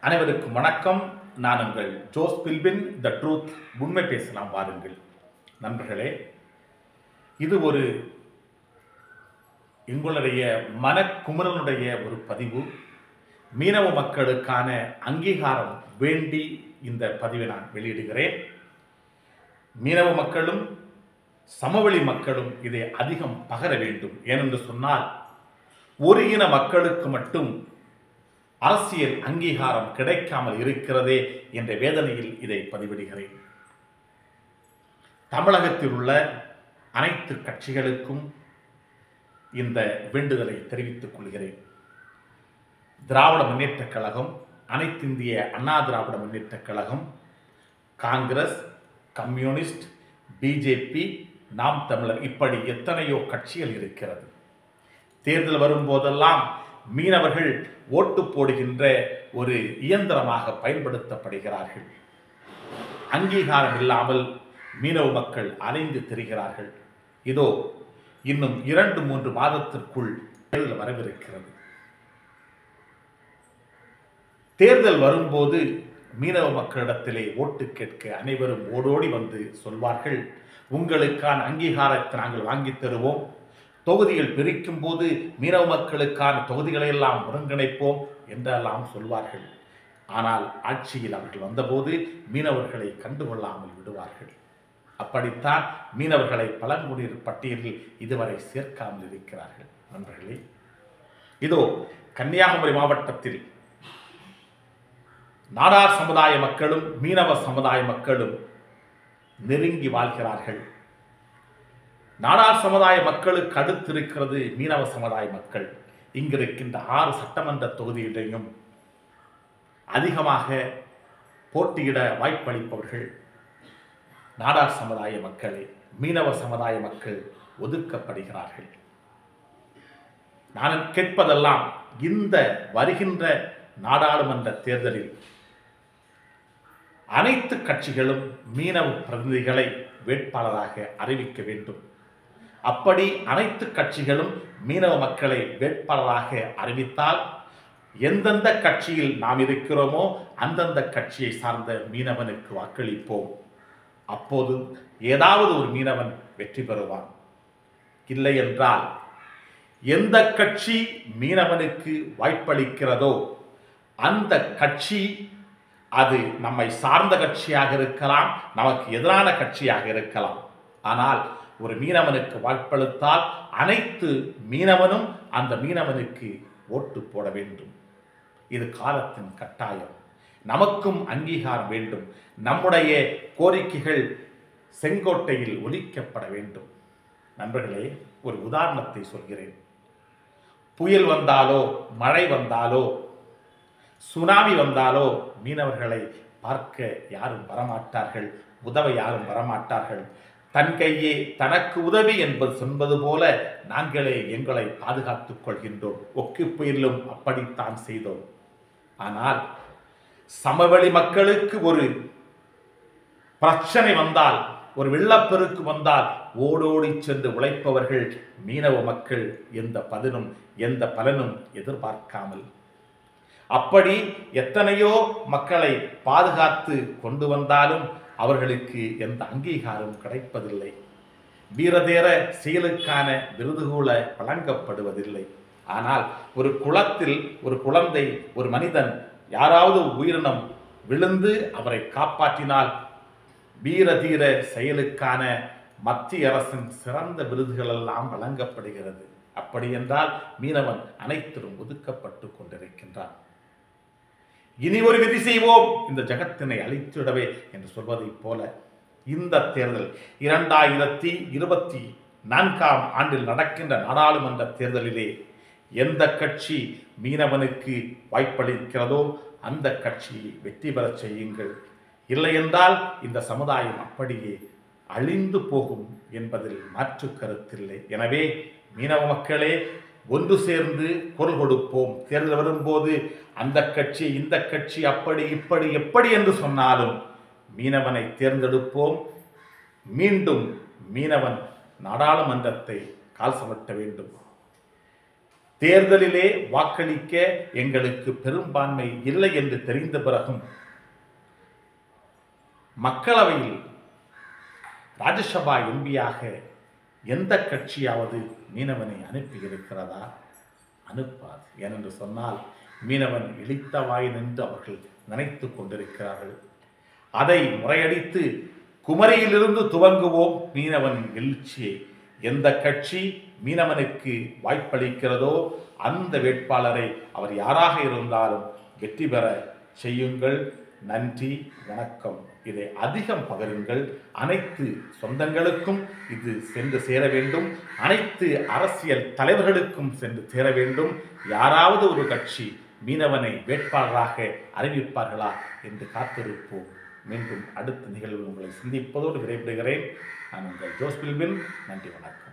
அனைவருக்கும் வணக்கம். நான் உங்கள் ஜோஸ் பில்பின். The truth. உண்மை பேசலாம் வாருங்கள். நண்பர்களே இது ஒரு எங்களுடைய மனக்குமரனுடைய ஒரு பதிவு. மீனவ மக்களுக்கான அங்கீகாரம் வேண்டி இந்த பதிவை நான் வெளியிடுகிறேன். மீனவ மக்களும் சமவெளி மக்களும் இதை அதிகம் பகர வேண்டும். ஏனென்று சொன்னால் ஒரு இன மக்களுக்கு மட்டும் அரசியல் அங்கீகாரம் கிடைக்காமல் இருக்கிறதே என்ற வேதனையில் இதை பதிவிடுகிறேன். தமிழகத்தில் உள்ள அனைத்து கட்சிகளுக்கும் இந்த வேண்டுதலை தெரிவித்துக் கொள்கிறேன். Dravida Munnetra Kazhagam Anaithindhiya Anna Dravida Munnetra Kazhagam Congress communist BJP Naam Tamilar இப்படி எத்தனையோ கட்சிகள் இருக்கிறது. தேர்தல் வரும்போதெல்லாம் மீனவர்கள் ஓட்டு போடுகின்ற ஒரு இயந்திரமாக பயன்படுத்தப்படுகிறார்கள். அங்கீகாரம் இல்லாமல் மீனவ மக்கள் அலைந்து திரிகிறார்கள். இதோ இன்னும் இரண்டு மூன்று மாதத்திற்குள் தேர்தல் வரவிருக்கிறது. தேர்தல் வரும்போது மீனவ மக்களிடத்திலே ஓட்டு கேட்க அனைவரும் ஓடோடி வந்து சொல்வார்கள். உங்களுக்கான அங்கீகாரத்தை நாங்கள் வாங்கித் தருவோம். தொகுதிகள் பிரிக்கும் போது மீனவ மக்களுக்கான தொகுதிகளை எல்லாம் ஒருங்கிணைப்போம் என்றெல்லாம் சொல்வார்கள். ஆனால் ஆட்சியில் அவர்கள் வந்தபோது மீனவர்களை கண்டுகொள்ளாமல் விடுவார்கள். அப்படித்தான் மீனவர்களை பழங்குடியினர் பட்டியலில் இதுவரை சேர்க்காமல் இருக்கிறார்கள். நண்பர்களே இதோ கன்னியாகுமரி மாவட்டத்தில் நாடார் சமுதாய மக்களும் மீனவ சமுதாய மக்களும் நெருங்கி வாழ்கிறார்கள். நாடார் சமுதாய மக்களுக்கு அடுத்திருக்கிறது மீனவ சமுதாய மக்கள். இங்கு இருக்கின்ற ஆறு சட்டமன்ற தொகுதியிலையும் அதிகமாக போட்டியிட வாய்ப்பளிப்பவர்கள் நாடார் சமுதாய மக்களே மீனவ சமுதாய மக்கள் ஒதுக்கப்படுகிறார்கள். நான் கேட்பதெல்லாம் இந்த வருகின்ற நாடாளுமன்ற தேர்தலில் அனைத்து கட்சிகளும் மீனவ பிரதிநிதிகளை வேட்பாளராக அறிவிக்க வேண்டும். அப்படி அனைத்து கட்சிகளும் மீனவ மக்களை வேட்பாளராக அறிவித்தால் எந்தெந்த கட்சியில் நாம் இருக்கிறோமோ அந்தந்த கட்சியை சார்ந்த மீனவனுக்கு வாக்களிப்போம். அப்போது ஏதாவது ஒரு மீனவன் வெற்றி பெறுவான். இல்லை என்றால் எந்த கட்சி மீனவனுக்கு வாய்ப்பளிக்கிறதோ அந்த கட்சி அது நம்மை சார்ந்த கட்சியாக இருக்கலாம் நமக்கு எதிரான கட்சியாக இருக்கலாம். ஆனால் ஒரு மீனவனுக்கு வாய்ப்பளித்தால் அனைத்து மீனவனும் அந்த மீனவனுக்கு ஓட்டு போட வேண்டும். இது காலத்தின் கட்டாயம். நமக்கும் அங்கீகாரம் வேண்டும். நம்முடைய கோரிக்கைகள் செங்கோட்டையில் ஒலிக்கப்பட வேண்டும். நண்பர்களே ஒரு உதாரணத்தை சொல்கிறேன். புயல் வந்தாலோ மழை வந்தாலோ சுனாமி வந்தாலோ மீனவர்களை பார்க்க யாரும் வரமாட்டார்கள். உதவ யாரும் வரமாட்டார்கள். தன் கையே தனக்கு உதவி என்பது சொன்பது போல நாங்களே எங்களை பாதுகாத்துக் கொள்கின்றோம். ஒக்கு அப்படித்தான் செய்தோம். ஆனால் சமவெளி மக்களுக்கு ஒரு பிரச்சனை வந்தால் ஒரு வெள்ளப்பெருக்கு வந்தால் ஓடோடி சென்று உழைப்பவர்கள் மீனவ மக்கள் எந்த பதனும் எந்த பலனும் எதிர்பார்க்காமல். அப்படி எத்தனையோ மக்களை பாதுகாத்து கொண்டு வந்தாலும் அவர்களுக்கு எந்த அங்கீகாரம் கிடைப்பதில்லை. வீரதேர செயலுக்கான விருதுகூல வழங்கப்படுவதில்லை. ஆனால் ஒரு குளத்தில் ஒரு குழந்தை ஒரு மனிதன் யாராவது உயிரினம் விழுந்து அவரை காப்பாற்றினால் வீரதீர செயலுக்கான மத்திய அரசின் சிறந்த விருதுகள் எல்லாம் வழங்கப்படுகிறது. அப்படியென்றால் மீனவன் அனைத்திலும் ஒதுக்கப்பட்டு கொண்டிருக்கின்றான். இனி ஒரு விதி செய்வோம். இந்த ஜகத்தினை அழித்துவிடவே என்று சொல்வதைப் போல இந்த தேர்தல் இரண்டாயிரத்தி இருபத்தி நான்காம் ஆண்டில் நடக்கின்ற நாடாளுமன்ற தேர்தலிலே எந்த கட்சி மீனவனுக்கு வாய்ப்பளிக்கிறதோ அந்த கட்சியை வெற்றி பெறச் செய்யுங்கள். இல்லையென்றால் இந்த சமுதாயம் அப்படியே அழிந்து போகும் என்பதில் மாற்று கருத்தில்லை. எனவே மீனவ மக்களே ஒன்று சேர்ந்து குரல் கொடுப்போம். தேர்தல் வரும்போது அந்த கட்சி இந்த கட்சி அப்படி இப்படி எப்படி என்று சொன்னாலும் மீனவனை தேர்ந்தெடுப்போம். மீண்டும் மீனவன் நாடாளுமன்றத்தை கால் சமட்ட வேண்டும். தேர்தலிலே வாக்களிக்க எங்களுக்கு பெரும்பான்மை இல்லை என்று தெரிந்த பிறகும் மக்களவையில் ராஜ்யசபா எம்பியாக எந்த கட்சியாவது மீனவனை அனுப்பி இருக்கிறதா? அனுப்பாது. ஏனென்று சொன்னால் மீனவன் இழித்தவாய் நின்று அவர்கள் நினைத்து கொண்டிருக்கிறார்கள். அதை முறையடித்து குமரியிலிருந்து துவங்குவோம் மீனவன் எழுச்சியை. எந்த கட்சி மீனவனுக்கு வாய்ப்பளிக்கிறதோ அந்த வேட்பாளரை அவர் யாராக இருந்தாலும் வெற்றி பெற செய்யுங்கள். நன்றி வணக்கம். இதை அதிகம் பகருங்கள். அனைத்து சொந்தங்களுக்கும் இது சென்று சேர வேண்டும். அனைத்து அரசியல் தலைவர்களுக்கும் சென்று சேர வேண்டும். யாராவது ஒரு கட்சி மீனவனை வேட்பாளராக அறிவிப்பார்களா என்று காத்திருப்போம். மீண்டும் அடுத்த நிகழ்வு உங்களை சந்திப்பதோடு விடைபெறுகிறேன். நான் உங்கள் ஜோஸ் பில்பின். நன்றி வணக்கம்.